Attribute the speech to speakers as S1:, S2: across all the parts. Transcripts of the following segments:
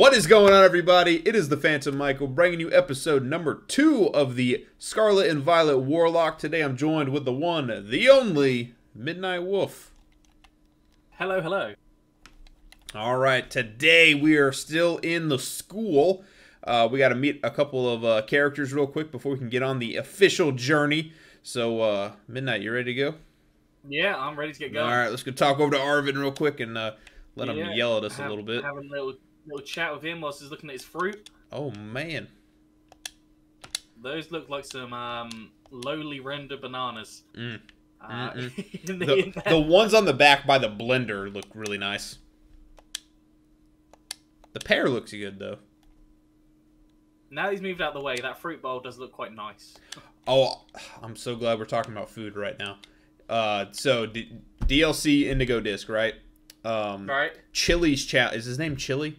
S1: What is going on, everybody? It is the Phantom Michael bringing you episode number two of the Scarlet and Violet WarLocke. Today I'm joined with the one, the only, Midnight Wolf.
S2: Hello, hello.
S1: All right, today we are still in the school. Uh, we got to meet a couple of uh, characters real quick before we can get on the official journey. So, uh, Midnight, you ready to go?
S2: Yeah, I'm ready to get going.
S1: All right, let's go talk over to Arven real quick and uh, let him yell at us
S2: have,
S1: a little bit.
S2: Have a little, little chat with him whilst he's looking at his fruit.
S1: Oh man,
S2: Those look like some um, lowly render bananas.
S1: Mm.
S2: Uh,
S1: Mm-mm.
S2: the,
S1: the, the ones on the back by the blender look really nice. The pear looks good though.
S2: now he's moved out of the way, that fruit bowl does look quite nice.
S1: Oh, I'm so glad we're talking about food right now. Uh, so D- DLC Indigo Disk, right? Um,
S2: Right?
S1: Chili's chat is his name Chili?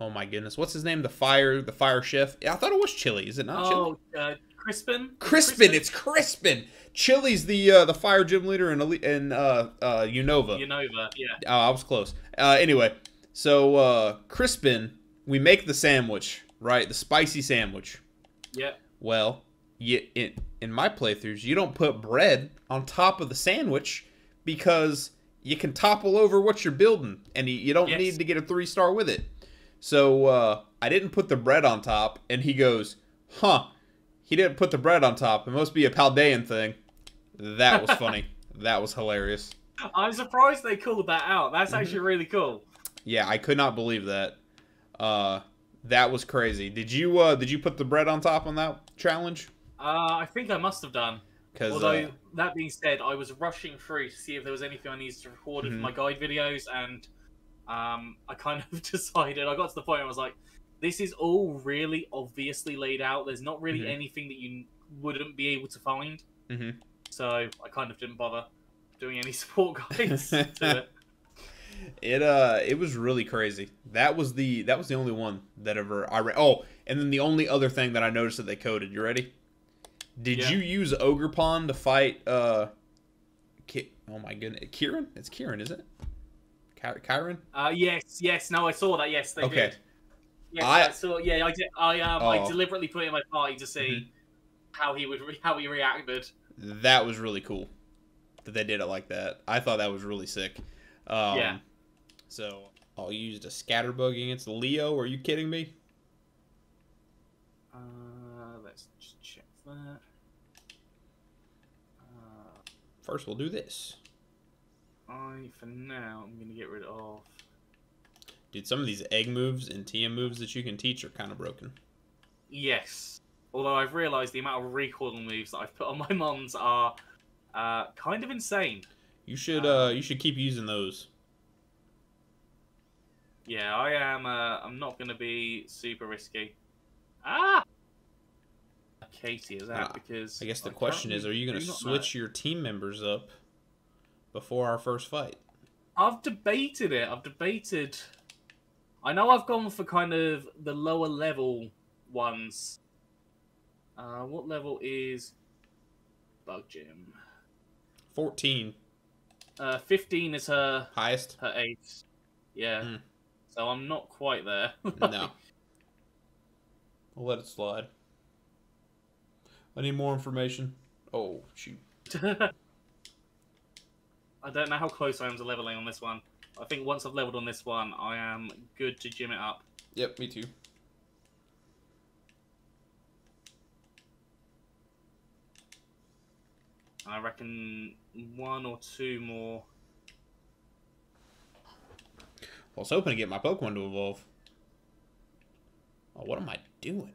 S1: Oh my goodness, what's his name? The fire, the fire chef. Yeah, I thought it was Chili. Is it not Chili?
S2: Oh, uh, Crispin?
S1: Crispin, it's Crispin. Chili's the uh, the fire gym leader in in uh, uh, Unova.
S2: Unova, yeah.
S1: Oh, I was close. Uh, anyway, so uh, Crispin, we make the sandwich, right? The spicy sandwich.
S2: Yeah.
S1: Well, you, in in my playthroughs, you don't put bread on top of the sandwich because you can topple over what you're building, and you, you don't
S2: Yes.
S1: need to get a three star with it. So uh, I didn't put the bread on top, and he goes, "Huh? He didn't put the bread on top. It must be a Paldean thing." That was funny. that was hilarious.
S2: I'm surprised they called that out. That's
S1: Mm-hmm.
S2: actually really cool.
S1: Yeah, I could not believe that. Uh, that was crazy. Did you uh, did you put the bread on top on that challenge?
S2: Uh, I think I must have done.
S1: Because
S2: Although
S1: uh,
S2: that being said, I was rushing through to see if there was anything I needed to record
S1: Mhm.
S2: for my guide videos, and um, I kind of decided. I got to the point where I was like, "This is all really obviously laid out. There's not really
S1: Mhm.
S2: anything that you wouldn't be able to find."
S1: Mhm.
S2: So I kind of didn't bother doing any support guides to it.
S1: it uh it was really crazy. That was the that was the only one that ever I read. Oh, and then the only other thing that I noticed that they coded. You ready? Did
S2: Yeah.
S1: you use Ogerpon to fight uh? Ki- oh my goodness, Kieran? It's Kieran, is it? Ky- Kyron?
S2: Uh, yes, yes. No, I saw that. Yes, they
S1: Okay.
S2: did. Yes,
S1: I-
S2: I, saw. Yeah, I did. I um, I
S1: Oh. Mm-hmm.
S2: deliberately put it in my party to see how he would re- how he reacted.
S1: That was really cool that they did it like that. I thought that was really sick. Um,
S2: Yeah.
S1: So I'll use a scatterbug against Leo. Are you kidding me?
S2: Uh, let's just check that. Uh,
S1: First, we'll do this.
S2: I, for now, I'm going to get rid of.
S1: Dude, some of these egg moves and TM moves that you can teach are kind of broken.
S2: Yes. Although I've realised the amount of recoil moves that I've put on my mons are uh, kind of insane.
S1: You should uh you should keep using those.
S2: Yeah, I am. Uh, I'm not going to be super risky. Ah! Katy is out
S1: Ah,
S2: because.
S1: I guess the
S2: I
S1: question is, are you going to switch your team members up before our first fight?
S2: I've debated it. I've debated. I know I've gone for kind of the lower level ones. Uh, what level is Bug Gym?
S1: 14
S2: Uh, 15 is her
S1: highest?
S2: her age. Yeah.
S1: Hmm.
S2: So I'm not quite there.
S1: No. I'll let it slide. I need more information. Oh, shoot.
S2: I don't know how close I am to leveling on this one. I think once I've leveled on this one, I am good to gym it up.
S1: Yep, me too.
S2: I reckon one or two more.
S1: I was hoping to get my Pokemon to evolve. Oh, what am I doing?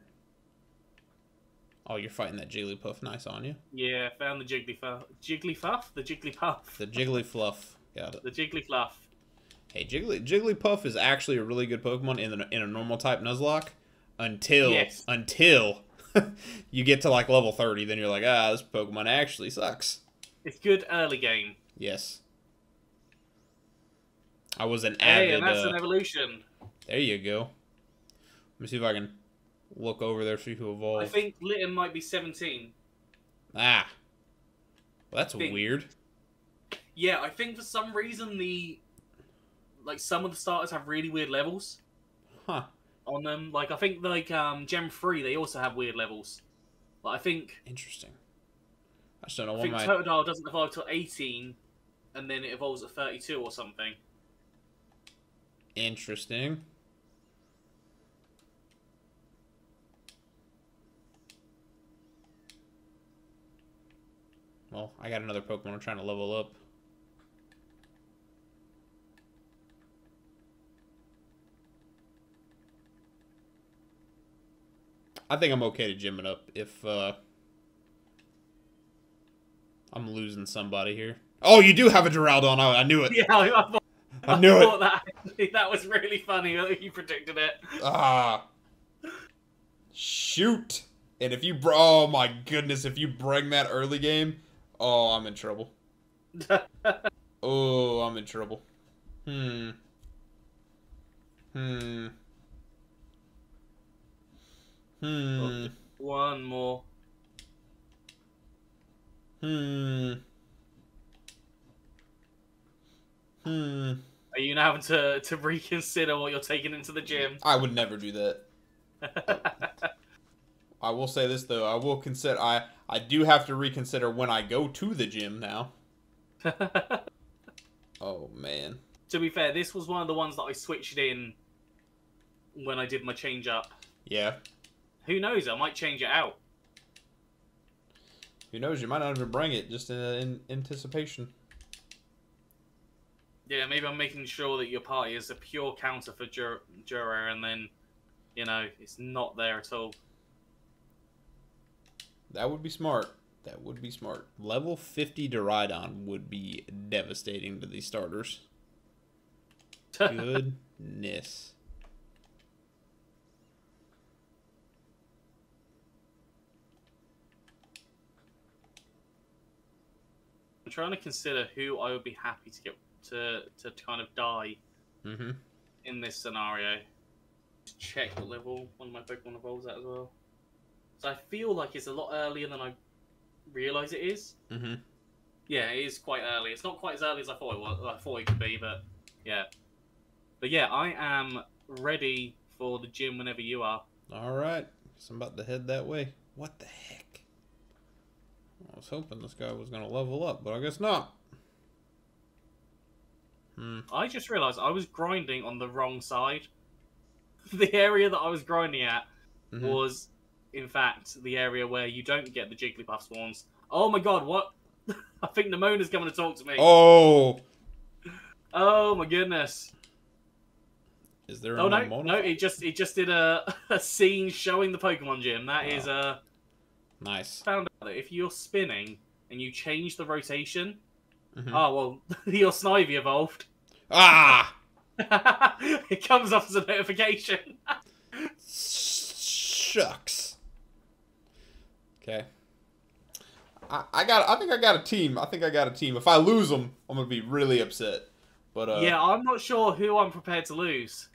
S1: Oh, you're fighting that Jigglypuff. Nice on you.
S2: Yeah, found the Jigglypuff. Jigglypuff? The Jigglypuff.
S1: The Jigglyfluff. Got it.
S2: The Jigglyfluff.
S1: Hey, Jiggly Jigglypuff is actually a really good Pokemon in the, in a normal type Nuzlocke until
S2: Yes.
S1: until you get to like level 30 then you're like, "Ah, this Pokemon actually sucks."
S2: It's good early game.
S1: Yes. I was an
S2: Hey,
S1: avid
S2: and that's
S1: uh,
S2: an evolution.
S1: There you go. Let me see if I can look over there see who evolved.
S2: I think Litten might be 17.
S1: Ah. Well, that's
S2: think-
S1: weird.
S2: Yeah, I think for some reason the like some of the starters have really weird levels.
S1: Huh.
S2: on them. Like I think like um Gen Three, they also have weird levels. But I think
S1: Interesting. I just don't know
S2: I
S1: what
S2: think
S1: my.
S2: Totodile doesn't evolve till eighteen, and then it evolves at thirty-two or something.
S1: Interesting. Well, I got another Pokemon I'm trying to level up. I think I'm okay to gym it up if uh, I'm losing somebody here. Oh, you do have a Duraludon. I, I knew it.
S2: Yeah, I, I thought,
S1: I knew it.
S2: thought that that was really funny that you predicted it.
S1: Ah. Shoot. And if you, br- oh my goodness, if you bring that early game, oh, I'm in trouble. Oh, I'm in trouble. Hmm. Hmm. Hmm.
S2: One more.
S1: Hmm. Hmm.
S2: Are you now having to, to reconsider what you're taking into the gym?
S1: I would never do that. I will say this though, I will consider I I do have to reconsider when I go to the gym now. Oh man.
S2: to be fair, this was one of the ones that I switched in when I did my change up.
S1: Yeah.
S2: Who knows? I might change it out.
S1: Who knows? You might not even bring it just in, in anticipation.
S2: Yeah, maybe I'm making sure that your party is a pure counter for Jur- Jura, and then, you know, it's not there at all.
S1: That would be smart. That would be smart. Level 50 Duraludon would be devastating to these starters. Goodness.
S2: I'm trying to consider who I would be happy to get to to kind of die
S1: Mm-hmm.
S2: in this scenario. Just check what level one of my Pokemon evolves at as well. So I feel like it's a lot earlier than I realise it is.
S1: Mm-hmm.
S2: Yeah, it is quite early. It's not quite as early as I thought it was. I thought it could be, but yeah. But yeah, I am ready for the gym whenever you are.
S1: All right. Guess I'm about to head that way. What the heck? I was hoping this guy was going to level up, but I guess not. Hmm.
S2: I just realised I was grinding on the wrong side. The area that I was grinding at
S1: Mhm.
S2: was, in fact, the area where you don't get the Jigglypuff spawns. Oh my god, what? I think Nemona's coming to talk to me.
S1: Oh!
S2: Oh my goodness.
S1: Is there a
S2: Oh no,
S1: Momona?
S2: no, it just it just did a, a scene showing the Pokemon gym. That is uh
S1: Nice.
S2: found out that if you're spinning and you change the rotation,
S1: Mhm.
S2: oh well, your Snivy evolved.
S1: Ah!
S2: it comes up as a notification.
S1: Shucks. Okay. I, I got. I think I got a team. I think I got a team. If I lose them, I'm gonna be really upset. But uh,
S2: yeah, I'm not sure who I'm prepared to lose.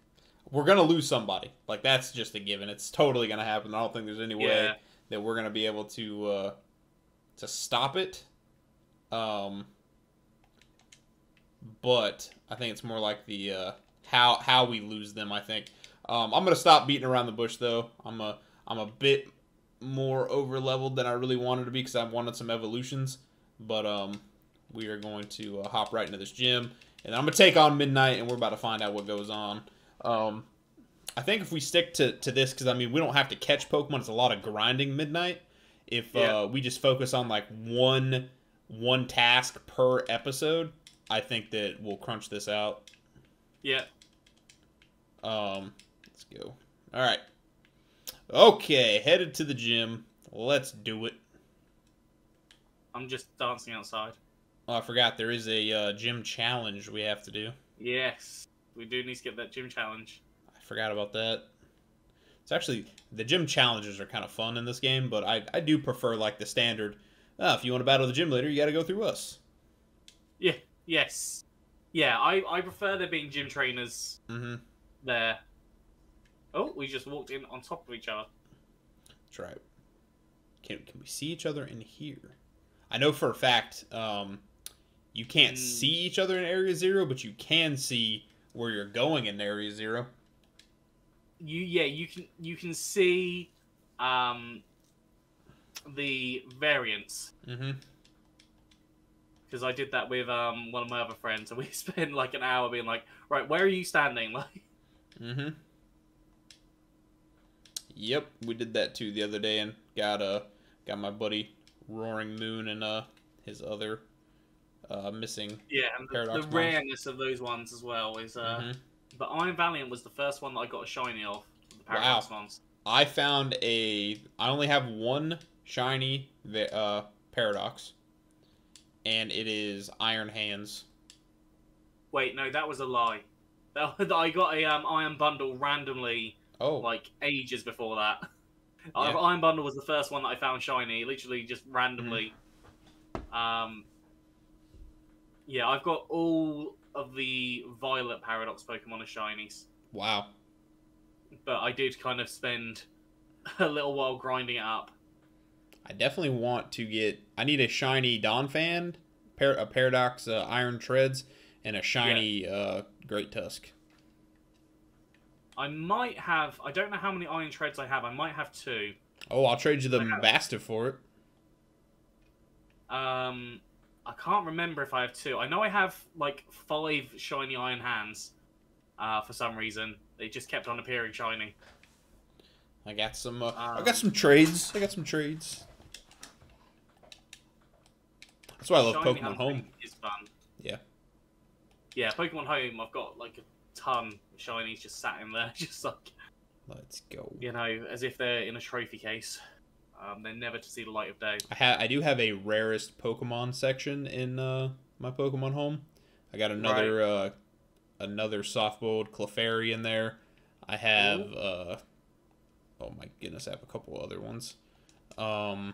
S1: we're gonna lose somebody. Like that's just a given. It's totally gonna happen. I don't think there's any way that we're gonna be able to uh, to stop it. Um, but I think it's more like the uh, how how we lose them. I think um, I'm gonna stop beating around the bush though. I'm a I'm a bit more over leveled than I really wanted to be because I wanted some evolutions. But um, we are going to uh, hop right into this gym, and I'm gonna take on Midnight, and we're about to find out what goes on. Um, I think if we stick to, to this, because I mean we don't have to catch Pokemon. It's a lot of grinding Midnight. If
S2: Yeah.
S1: uh, we just focus on like one one task per episode, I think that we'll crunch this out.
S2: Yeah.
S1: Um, let's go. All right. Okay, headed to the gym. Let's do it.
S2: I'm just dancing outside.
S1: Oh, I forgot there is a uh, gym challenge we have to do.
S2: Yes. We do need to get that gym challenge.
S1: I forgot about that. It's actually the gym challenges are kind of fun in this game, but I, I do prefer like the standard. Uh, if you want to battle the gym leader, you got to go through us.
S2: Yeah. Yes. Yeah, I, I prefer there being gym trainers
S1: Mm-hmm.
S2: there. Oh, we just walked in on top of each other.
S1: That's right. Can can we see each other in here? I know for a fact um, you can't
S2: Hmm.
S1: see each other in Area Zero, but you can see where you're going in Area Zero.
S2: you yeah you can you can see um the variants
S1: Mm-hmm.
S2: because I did that with um one of my other friends and we spent like an hour being like right where are you standing like
S1: Mm-hmm. Yep, we did that too the other day and got uh got my buddy Roaring Moon and uh his other uh missing.
S2: yeah and the, the rareness of those ones as well is uh
S1: Mhm.
S2: but Iron Valiant was the first one that I got a shiny off the Paradox ones
S1: I found a. I only have one shiny va- uh paradox, and it is Iron Hands.
S2: wait no that was a lie that, I got a um Iron Bundle randomly
S1: Oh,
S2: like ages before that.
S1: Yeah.
S2: Iron Bundle was the first one that I found shiny, literally just randomly. Um, yeah, I've got all of the Violet Paradox Pokemon as shinies,
S1: wow.
S2: but I did kind of spend a little while grinding it up.
S1: I definitely want to get. I need a shiny Donphan, a Paradox uh, Iron Treads, and a shiny uh, Great Tusk.
S2: I might have, I don't know how many Iron Treads I have, I might have two.
S1: Oh, I'll trade you the
S2: I
S1: Mastiff for it.
S2: Um, I can't remember if I have two. I know I have like five shiny Iron Hands uh, for some reason. They just kept on appearing shiny.
S1: I got some. Uh, I
S2: Um,
S1: got some trades. I got some trades. That's why I love Pokemon Home.
S2: is fun.
S1: Yeah.
S2: Yeah, Pokemon Home. I've got like a ton of shinies just sat in there, just like
S1: Let's go.
S2: you know, as if they're in a trophy case. Um, they're never to see the light of day.
S1: I ha- I do have a rarest Pokemon section in uh, my Pokemon Home. I got another uh, another soft-boiled Clefairy in there. I have uh, oh my goodness, I have a couple other ones. Um,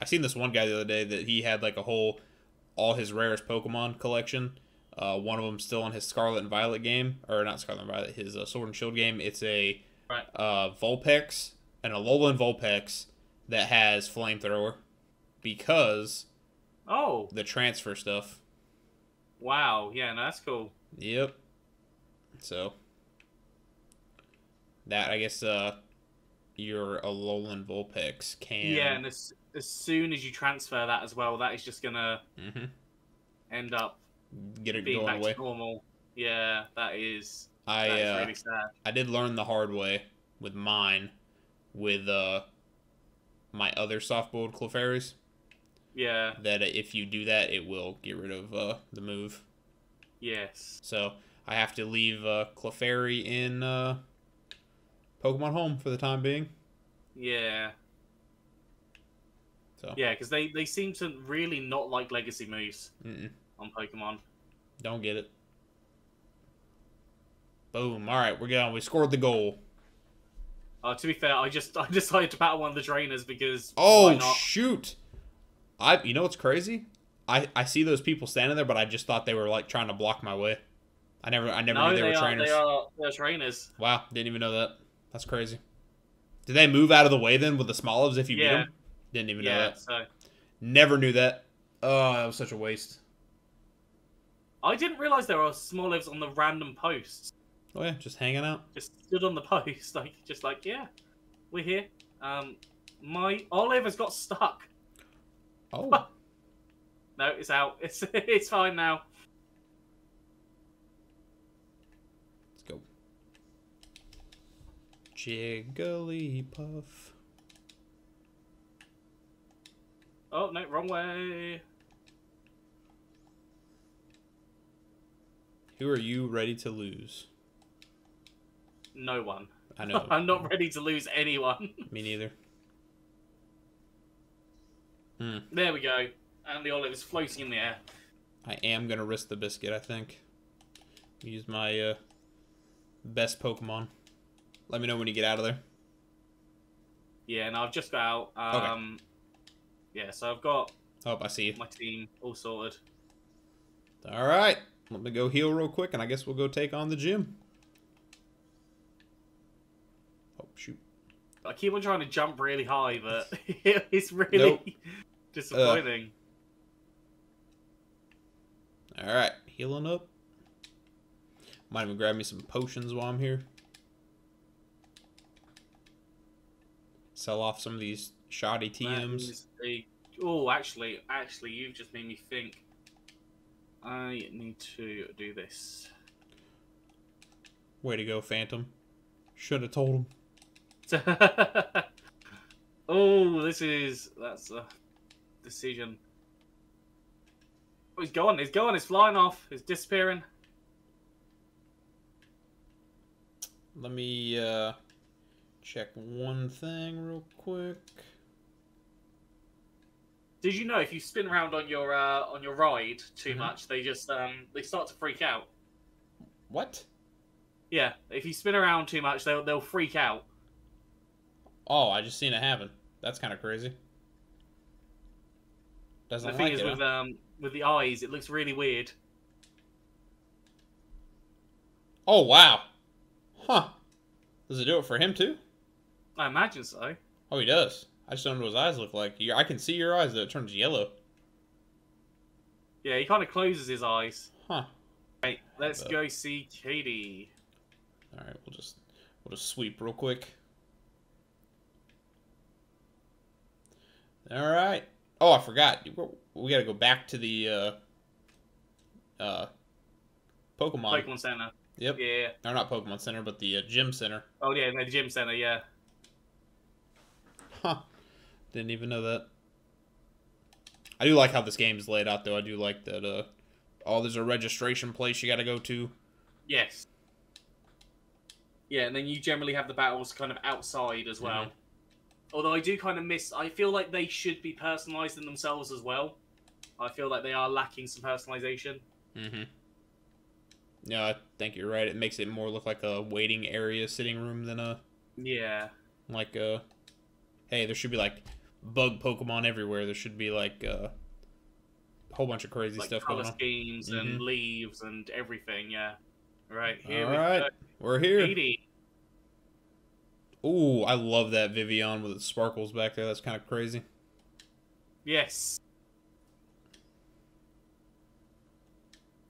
S1: I seen this one guy the other day that he had like a whole all his rarest Pokemon collection. Uh, one of them still in his Scarlet and Violet game, or not Scarlet and Violet, his uh, Sword and Shield game. It's a
S2: Right.
S1: uh, Vulpix and a Alolan Vulpix that has flamethrower because
S2: Oh,
S1: the transfer stuff.
S2: wow. Yeah, no, that's cool.
S1: Yep. So that I guess uh your Alolan Vulpix can
S2: Yeah, and as, as soon as you transfer that as well, that is just gonna
S1: Mhm.
S2: end up
S1: get it
S2: being
S1: going
S2: back
S1: away.
S2: to normal. Yeah, that is
S1: I
S2: that is
S1: uh,
S2: really sad.
S1: I did learn the hard way with mine with uh my other soft boiled Clefairies
S2: Yeah,
S1: that if you do that it will get rid of uh the move.
S2: yes.
S1: So I have to leave uh Clefairy in uh Pokemon Home for the time being.
S2: Yeah.
S1: So
S2: Yeah, because they, they seem to really not like legacy moves
S1: mm-mm.
S2: On Pokemon.
S1: Don't get it. Boom. All right, we're going. We scored the goal.
S2: Uh, to be fair, I just I decided to battle one of the trainers because
S1: Oh
S2: why not?
S1: shoot! I. You know what's crazy? I I see those people standing there, but I just thought they were like trying to block my way. I never I never
S2: no,
S1: knew they,
S2: they,
S1: were
S2: are
S1: trainers.
S2: they are they're trainers.
S1: Wow, didn't even know that. That's crazy. Did they move out of the way then with the Smolivs if you beat them? Didn't even know that.
S2: so
S1: Never knew that. Oh, that was such a waste.
S2: I didn't realize there were Smolivs on the random posts.
S1: Oh yeah, just hanging out.
S2: Just stood on the post, like just like yeah, we're here. Um, my olive has got stuck.
S1: Oh,
S2: No, it's out. It's it's fine now.
S1: let's go. Jigglypuff.
S2: Oh no, wrong way.
S1: Who are you ready to lose?
S2: No one.
S1: I know.
S2: I'm not ready to lose anyone.
S1: Me neither. Hmm.
S2: there we go. And the olive is floating in the air.
S1: I am gonna risk the biscuit. I think. Use my uh, best Pokemon. Let me know when you get out of there.
S2: Yeah, and I've just got out.
S1: Okay.
S2: Um, yeah, so I've got
S1: Oh, I see you.
S2: my team all sorted.
S1: All right. Let me go heal real quick, and I guess we'll go take on the gym. Oh shoot!
S2: I keep on trying to jump really high, but it's really
S1: Nope.
S2: disappointing.
S1: Uh, all right, healing up. Might even grab me some potions while I'm here. Sell off some of these shoddy TMs.
S2: Oh, actually, actually, you've just made me think. I need to do this.
S1: Way to go, Phantom. Should have told him.
S2: oh, this is that's a decision. Oh, he's gone. He's gone. He's flying off. He's disappearing.
S1: Let me uh, check one thing real quick.
S2: Did you know if you spin around on your uh, on your ride too
S1: Mhm.
S2: much, they just um, they start to freak out.
S1: What?
S2: Yeah, if you spin around too much, they'll they'll freak out.
S1: Oh, I just seen it happen. That's kind of crazy. Doesn't
S2: the thing
S1: like
S2: is
S1: it.
S2: with
S1: huh?
S2: um with the eyes, it looks really weird.
S1: Oh wow. Huh. Does it do it for him too?
S2: I imagine so.
S1: Oh, he does. I just don't know what his eyes look like. I can see your eyes though. It turns yellow.
S2: Yeah, he kind of closes his eyes.
S1: Huh.
S2: Right, let's
S1: But-
S2: go see Katy.
S1: All right, we'll just we'll just sweep real quick. All right. Oh, I forgot. We got to go back to the uh uh Pokemon.
S2: Pokemon Center.
S1: Yep.
S2: Yeah.
S1: Or not Pokemon Center, but the uh, gym center.
S2: Oh yeah, the gym center. Yeah.
S1: Huh. Didn't even know that. I do like how this game is laid out, though. I do like that. Uh, oh, there's a registration place you got to go to.
S2: Yes. Yeah, and then you generally have the battles kind of outside as well.
S1: Mhm.
S2: Although I do kind of miss. I feel like they should be personalized in themselves as well. I feel like they are lacking some personalization.
S1: Mm-hmm. Yeah, I think you're right. It makes it more look like a waiting area, sitting room than a
S2: Yeah.
S1: like a. Hey, there should be like bug Pokemon everywhere. There should be like uh, a whole bunch of crazy
S2: Like
S1: stuff
S2: color
S1: going on.
S2: schemes
S1: Mhm.
S2: and leaves and everything. Yeah. Right here
S1: All
S2: we
S1: right,
S2: go.
S1: we're here.
S2: Katy.
S1: Ooh, I love that Vivian with its sparkles back there. That's kind of crazy.
S2: Yes.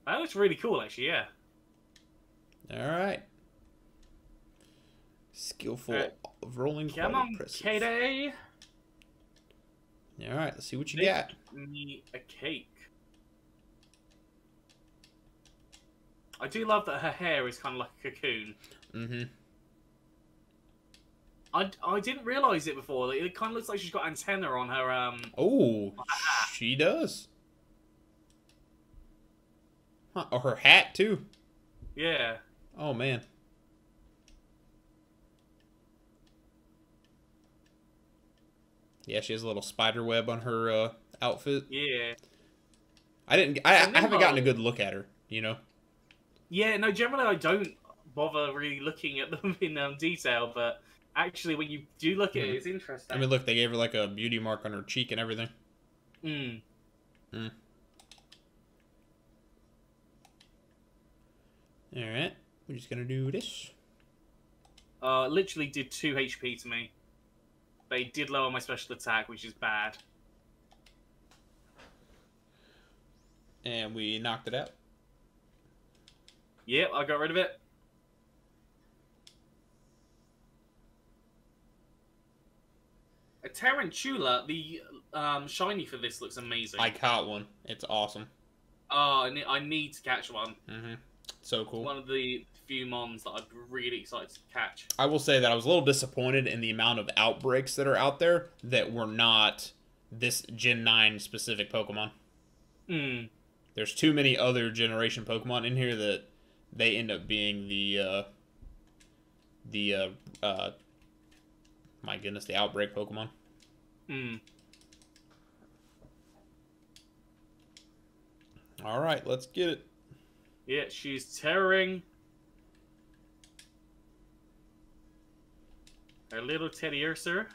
S2: That looks really cool, actually. Yeah.
S1: All right. Skillful
S2: Alright.
S1: of rolling.
S2: Come on,
S1: impressive.
S2: Katy.
S1: All right, let's see what you
S2: Make
S1: got.
S2: me a cake. I do love that her hair is kind of like a cocoon.
S1: Mm-hmm.
S2: I, I didn't realize it before. It kind of looks like she's got antenna on her. Um,
S1: Oh, she does. Huh. Oh, her hat too.
S2: yeah.
S1: Oh man. Yeah, she has a little spider web on her uh, outfit.
S2: Yeah.
S1: I didn't. I, I haven't gotten a good look at her. You know.
S2: Yeah, no, generally I don't bother really looking at them in um, detail, but actually when you do look at it,
S1: Mhm.
S2: it's interesting.
S1: I mean, look, they gave her like a beauty mark on her cheek and everything.
S2: Mm.
S1: All right, we're just gonna do this.
S2: Uh, literally did 2 HP to me. They did lower my special attack, which is bad.
S1: And we knocked it out.
S2: Yep, I got rid of it. A Tarountula, the um, shiny for this looks amazing.
S1: I caught one. It's awesome.
S2: Oh, I need, I need to catch one.
S1: Mm-hmm. So cool.
S2: One of the few mons that I'm really excited to catch.
S1: I will say that I was a little disappointed in the amount of outbreaks that are out there that were not this Gen 9 specific Pokemon.
S2: Hmm.
S1: There's too many other generation Pokemon in here that they end up being the uh the uh uh my goodness, the outbreak Pokemon.
S2: Hmm.
S1: All right, let's get it.
S2: Yeah, she's tearing. Her little Teddiursa.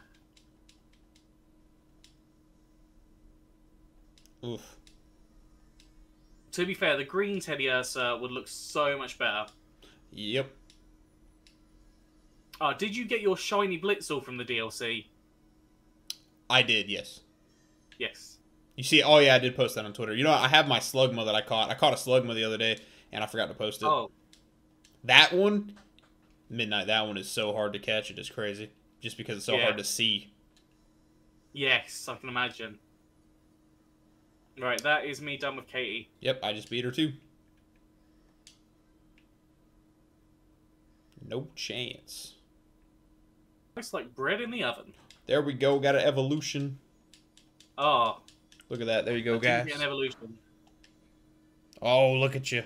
S1: Oof.
S2: To be fair, the green Teddiursa would look so much better.
S1: Yep.
S2: Oh, did you get your shiny Blitzle from the DLC?
S1: I did, yes.
S2: Yes.
S1: You see, oh yeah, I did post that on Twitter. You know, I have my Slugma that I caught. I caught a Slugma the other day, and I forgot to post it.
S2: Oh,
S1: That one, Midnight, that one is so hard to catch. It is crazy. Just because it's so
S2: Yeah.
S1: hard to see.
S2: Yes, I can imagine. Right, that is me done with Katy.
S1: Yep, I just beat her too. No chance.
S2: Looks like bread in the oven.
S1: There we go. Got an evolution.
S2: Oh,
S1: Look at that. There you go,
S2: I
S1: guys.
S2: an evolution.
S1: Oh, look at you.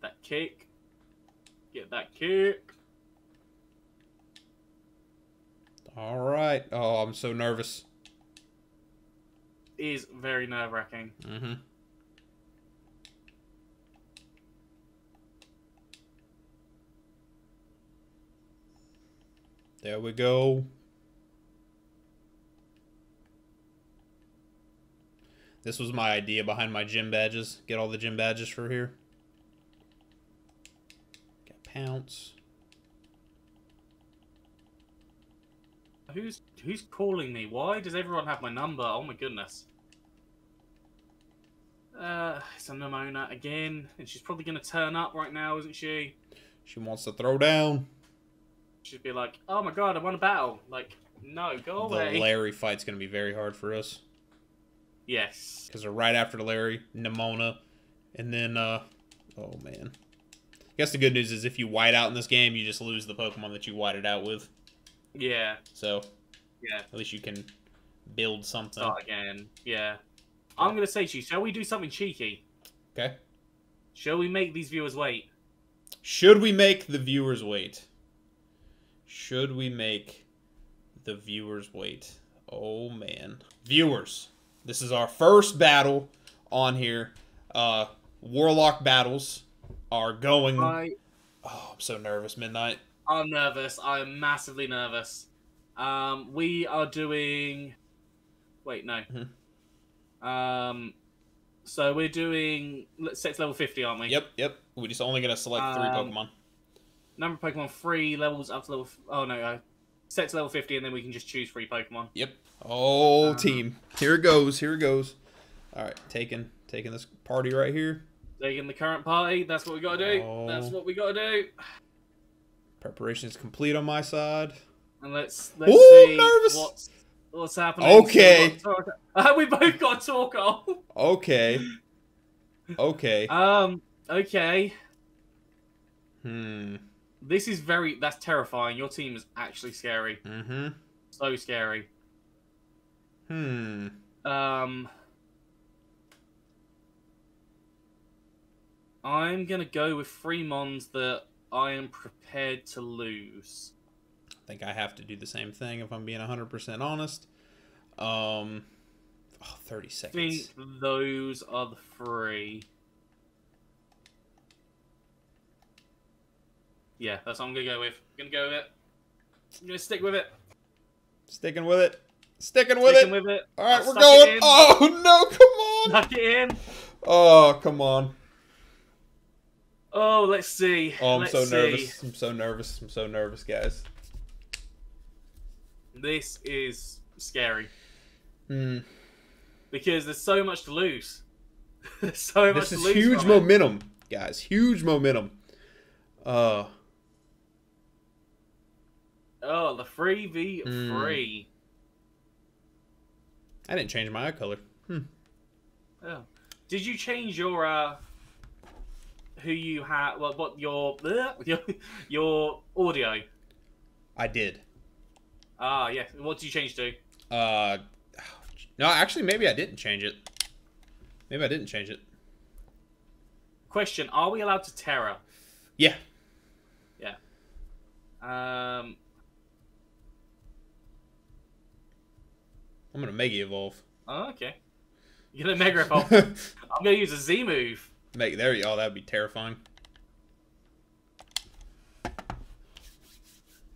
S2: That kick. Get that kick.
S1: All right. Oh, I'm so nervous.
S2: Is very nerve wracking.
S1: Mm-hmm. There we go. This was my idea behind my gym badges. Get all the gym badges for here. Got pounce.
S2: Who's who's calling me? Why does everyone have my number? Oh my goodness. Uh, it's a Nemona again, and she's probably gonna turn up right now, isn't she?
S1: She wants to throw down.
S2: She'd be like, "Oh my god, I won a battle!" Like, no, go
S1: The
S2: away.
S1: Larry fight's going to be very hard for us.
S2: yes.
S1: because they're right after Larry, Nemona, and then uh oh man. I guess the good news is if you white out in this game, you just lose the Pokemon that you whited out with.
S2: Yeah.
S1: So
S2: Yeah.
S1: at least you can build something.
S2: Start again. Yeah. I'm gonna say to you, shall we do something cheeky?
S1: Okay.
S2: Shall we make these viewers wait?
S1: Should we make the viewers wait? Should we make the viewers wait? Oh man. Viewers, this is our first battle on here. Uh WarLocke battles are going
S2: I
S1: Oh, I'm so nervous, Midnight.
S2: I'm nervous. I'm massively nervous. Um, we are doing. Wait, no. Um, so we're doing let's set to level fifty, aren't we?
S1: Yep, yep. We're just only gonna select three
S2: Um,
S1: Pokemon.
S2: Number of Pokemon three levels up to level. f- Oh no, uh, set to level fifty, and then we can just choose three Pokemon.
S1: Yep. Oh,
S2: um,
S1: team. Here it goes. Here it goes. All right, taking taking this party right here.
S2: Taking the current party. That's what we gotta do.
S1: Oh.
S2: That's what we gotta do.
S1: Preparation is complete on my side.
S2: And let's let's
S1: Ooh,
S2: see
S1: nervous.
S2: what's what's happening.
S1: Okay.
S2: Got Torkoal- we both got Torkoal.
S1: Okay. Okay.
S2: Um. Okay.
S1: Hmm.
S2: This is very. That's terrifying. Your team is actually scary.
S1: Mm-hmm.
S2: So scary.
S1: Hmm.
S2: Um. I'm gonna go with three mons that I am prepared to lose.
S1: I think I have to do the same thing if I'm being 100% honest. Um. Oh, 30
S2: I
S1: seconds.
S2: think those are the three. Yeah, that's what I'm gonna go with. I'm gonna go with it. I'm gonna stick with it.
S1: Sticking with it. Sticking with
S2: Sticking
S1: it.
S2: with it.
S1: All right, we're going. Oh no! Come on.
S2: Tuck it in.
S1: Oh, come on.
S2: Oh, let's see.
S1: Oh, I'm
S2: let's
S1: so
S2: see.
S1: nervous. I'm so nervous. I'm so nervous, guys.
S2: This is scary
S1: Hmm.
S2: because there's so much to lose. there's so much
S1: This
S2: to
S1: is
S2: lose.
S1: huge
S2: it.
S1: momentum, guys. Huge momentum. Uh,
S2: Oh, the free v
S1: Mm.
S2: free.
S1: I didn't change my eye color. Hmm.
S2: Oh. Did you change your uh who you had well what your your your audio?
S1: I did.
S2: Ah, yeah. What did you change to?
S1: Uh, no, actually, maybe I didn't change it. Maybe I didn't change it.
S2: Question: Are we allowed to Tera?
S1: Yeah. Yeah.
S2: Um,
S1: I'm gonna Mega Evolve.
S2: oh, okay. You're gonna Mega Evolve. I'm gonna use a Z move.
S1: Make there you. Oh, that'd be terrifying.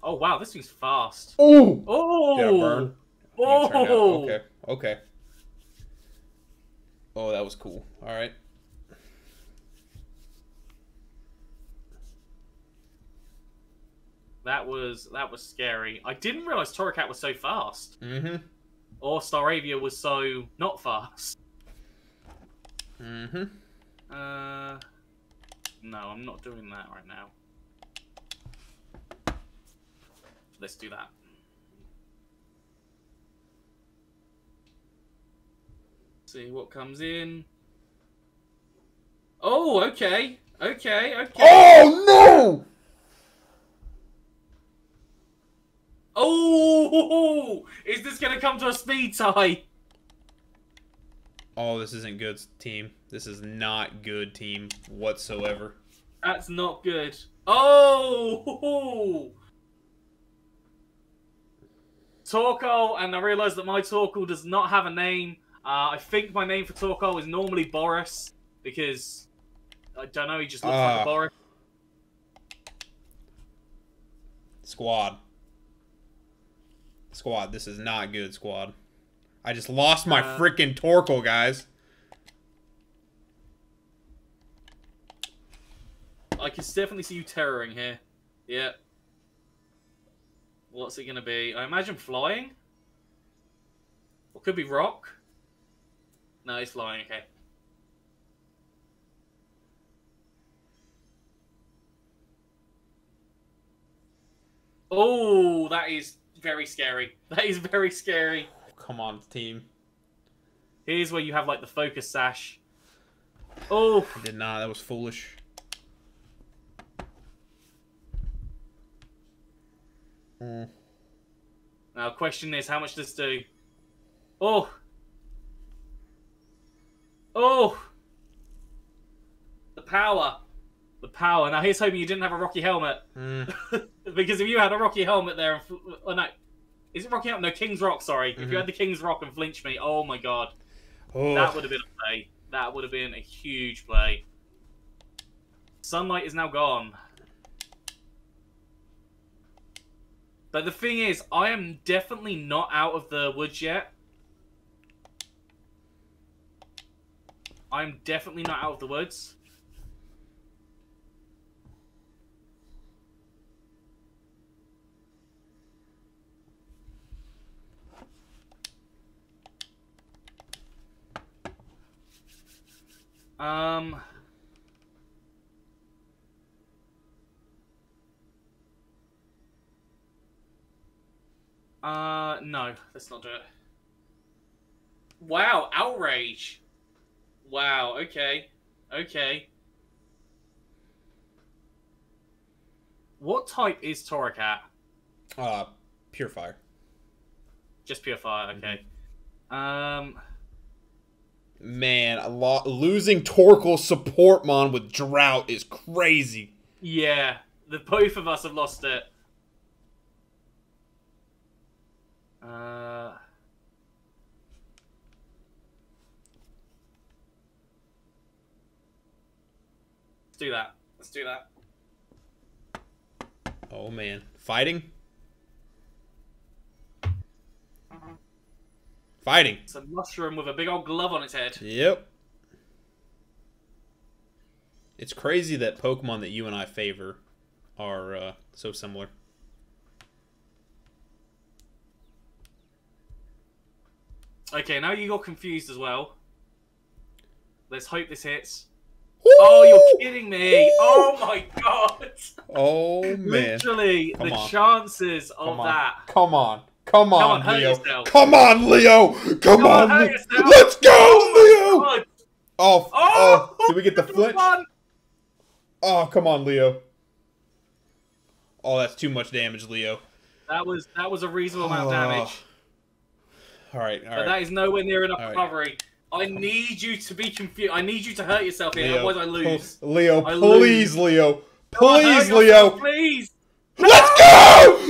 S2: Oh wow, this thing's fast.
S1: Ooh.
S2: Oh,
S1: burn?
S2: Oh,
S1: Okay. Okay. Oh, that was cool. All right.
S2: that was that was scary. I didn't realize Torracat was so fast,
S1: Mm-hmm.
S2: or Staravia was so not fast.
S1: Mm-hmm.
S2: Uh, no, I'm not doing that right now. Let's do that. See what comes in. Oh, okay. Okay, okay.
S1: Oh, no!
S2: Oh! Is this going to come to a speed tie?
S1: Oh, this isn't good, team. This is not good, team, whatsoever.
S2: That's not good. Oh! Torkoal, and I realise that my Torkoal does not have a name. Uh, I think my name for Torkoal is normally Boris, because I don't know, he just looks like
S1: Ah.
S2: a Boris.
S1: Squad. Squad, this is not good, squad. I just lost my
S2: Uh,
S1: freaking Torkoal, guys.
S2: I can definitely see you terroring here. Yeah. What's it gonna be? I imagine flying? Or could be rock? No, it's flying, okay. Oh, that is very scary. That is very scary.
S1: Come on, team.
S2: Here's where you have like the focus sash. Oh,
S1: I did not. That was foolish. Mm.
S2: Now, question is, how much does this do? Oh! Oh! The power! The power. Now, here's hoping you didn't have a Rocky helmet.
S1: Mm.
S2: because if you had a Rocky helmet there, and oh no, is it Rocky helmet? No, King's Rock. Sorry, if
S1: Mhm.
S2: you had the King's Rock and flinch me, oh my god,
S1: Oh.
S2: that would have been a play. That would have been a huge play. Sunlight is now gone. But the thing is, I am definitely not out of the woods yet. I'm definitely not out of the woods. Um. Uh, no, let's not do it. Wow, outrage. Wow, okay. Okay. What type is Torracat?
S1: Uh, pure fire.
S2: Just pure fire, okay. Um,
S1: Man, a lo- losing Torkoal support mon with drought is crazy.
S2: yeah, the both of us have lost it. Uh, let's do that. Let's do that.
S1: Oh man, fighting. Fighting.
S2: It's a mushroom with a big old glove on its head.
S1: Yep. It's crazy that Pokemon that you and I favor are uh, so similar.
S2: Okay, now you got confused as well. Let's hope this hits. Oh, you're kidding me! Oh my god!
S1: Oh man!
S2: Literally,
S1: Come
S2: the
S1: on.
S2: chances of
S1: Come on.
S2: that.
S1: Come on! Come on,
S2: on,
S1: Leo! Come on, Leo! Come,
S2: Come on,
S1: on! Let's go, oh
S2: Leo!
S1: Oh,
S2: Oh!
S1: oh! Did we get the flinch? Oh, come on, Leo! Oh, that's too much damage, Leo.
S2: That was that was a reasonable amount of
S1: Oh.
S2: damage,
S1: All right, all
S2: but
S1: right.
S2: that is nowhere near enough
S1: right.
S2: recovery. I need you to be confused. I need you to hurt yourself here,
S1: Leo,
S2: otherwise I lose.
S1: Leo,
S2: I
S1: please,
S2: lose.
S1: Leo,
S2: Come on,
S1: please, Leo,
S2: please.
S1: let's go!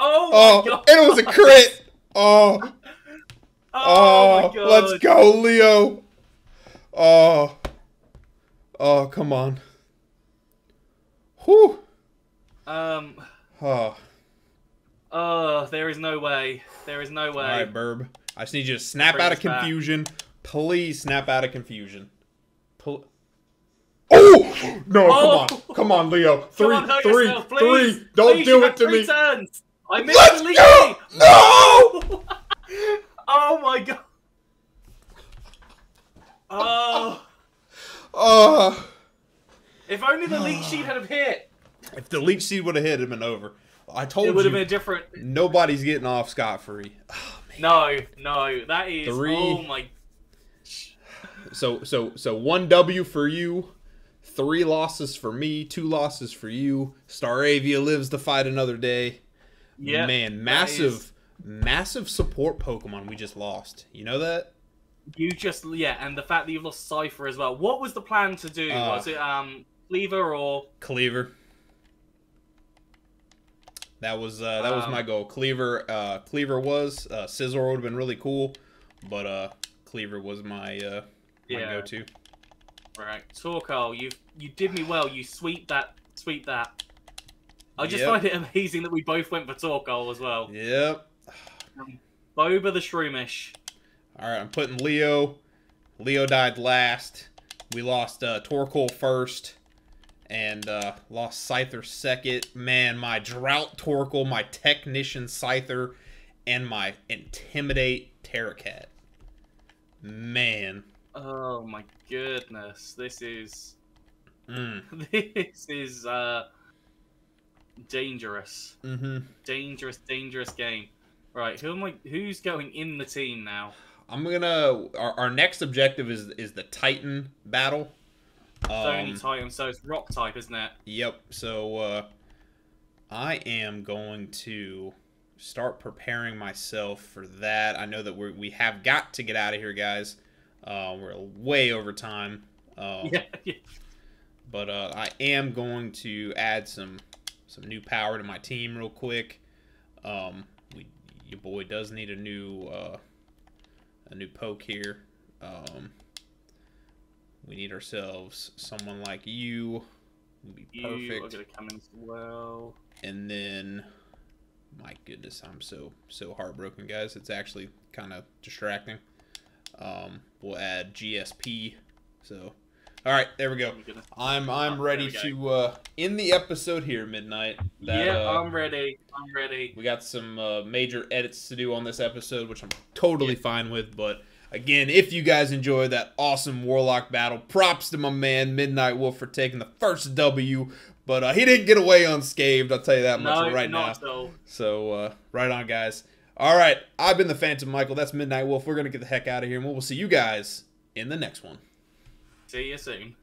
S2: Oh,
S1: Oh,
S2: my god!
S1: and it was a crit. Oh,
S2: Oh,
S1: oh,
S2: my god!
S1: let's go, Leo. Oh, oh, come on. Whew.
S2: Um.
S1: Oh,
S2: Oh, there is no way. There is no way.
S1: all right, Burb. I just need you to snap
S2: Bring
S1: out of
S2: us back.
S1: confusion. Please snap out of confusion. Pl- Oh no!
S2: Oh.
S1: Come on, come on, Leo.
S2: Come
S1: Three,
S2: on,
S1: three,
S2: yourself, please.
S1: three. Don't
S2: Please,
S1: do it to me.
S2: Turns. I missed
S1: Let's
S2: the
S1: go! No!
S2: Oh my god. Oh,
S1: Oh. oh.
S2: if only the leech seed had have hit,
S1: If the leech seed would have hit, it'd been over. I told you.
S2: it would
S1: you,
S2: have been different.
S1: nobody's getting off scot free.
S2: Oh, no, no, that is.
S1: Oh three.
S2: Oh my.
S1: So so so one W for you, three losses for me, two losses for you. Staravia lives to fight another day.
S2: Yeah,
S1: Man, massive
S2: is-
S1: massive support Pokemon we just lost. You know that?
S2: You just yeah, and the fact that you've lost Scyther as well. What was the plan to do?
S1: Uh,
S2: was it um Kleavor or
S1: Kleavor. That was uh, that was
S2: Um,
S1: my goal. Kleavor uh, Kleavor was uh, Scizor would have been really cool, but uh, Kleavor was my uh, my
S2: Yeah.
S1: go-to.
S2: right? Torkoal, you you did me well. You sweep that, sweep that. I just
S1: Yep.
S2: find it amazing that we both went for Torkoal as well.
S1: Yep.
S2: Boba the Shroomish.
S1: All right, I'm putting Leo. Leo died last. We lost uh, Torkoal first, and uh, lost Scyther second. Man, my Drought Torkoal, my Technician Scyther, and my Intimidate Torracat. Man.
S2: Oh my goodness, this is
S1: Mm.
S2: this is uh dangerous,
S1: Mm-hmm.
S2: dangerous, dangerous game. Right, who am I? Who's going in the team now?
S1: I'm gonna. Our, our next objective is is the Titan battle.
S2: It's only
S1: Um,
S2: Titan, so it's rock type, isn't it?
S1: Yep. So uh, I am going to start preparing myself for that. I know that we we have got to get out of here, guys. Uh, we're way over time. Uh,
S2: Yeah, yeah.
S1: But uh, I am going to add some some new power to my team real quick. Um, we your boy does need a new uh, a new poke here. Um, we need ourselves someone like you. Would be
S2: You are
S1: perfect.
S2: gonna come in as well.
S1: And then, my goodness, I'm so so heartbroken, guys. It's actually kind of distracting. Um, we'll add GSP. So, all right, there we go.
S2: I'm
S1: I'm I'm
S2: Oh,
S1: ready to uh, end the episode here, midnight. That,
S2: yeah,
S1: uh,
S2: I'm ready. I'm ready.
S1: we got some uh, major edits to do on this episode, which I'm totally fine with. But again, if you guys enjoyed that awesome WarLocke battle, props to my man Midnight Wolf for taking the first W. But uh, he didn't get away unscathed. I'll tell you that much
S2: No,
S1: right now.
S2: all.
S1: So uh, right on, guys. All right, I've been the Phantom Michael. That's Midnight Wolf. We're gonna get the heck out of here, and we'll see you guys in the next one.
S2: See you soon.